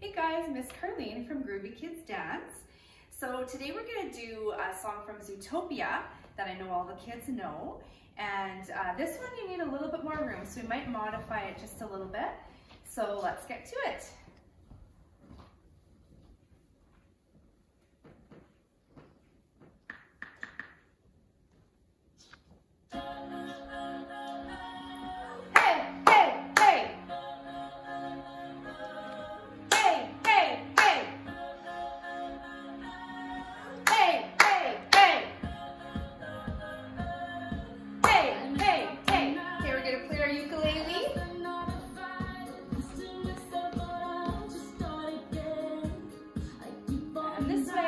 Hey guys, Miss Carleen from Groovy Kidz Dance. So today we're gonna do a song from Zootopia that I know all the kids know. And uh, this one you need a little bit more room, so we might modify it just a little bit. So let's get to it. Much as you can. And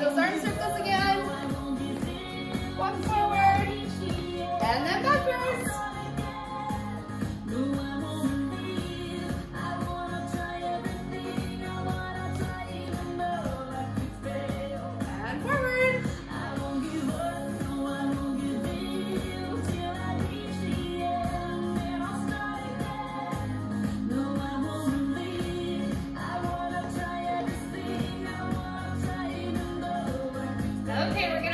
those arm circles again. Walk forward. And then backwards. Okay, we're gonna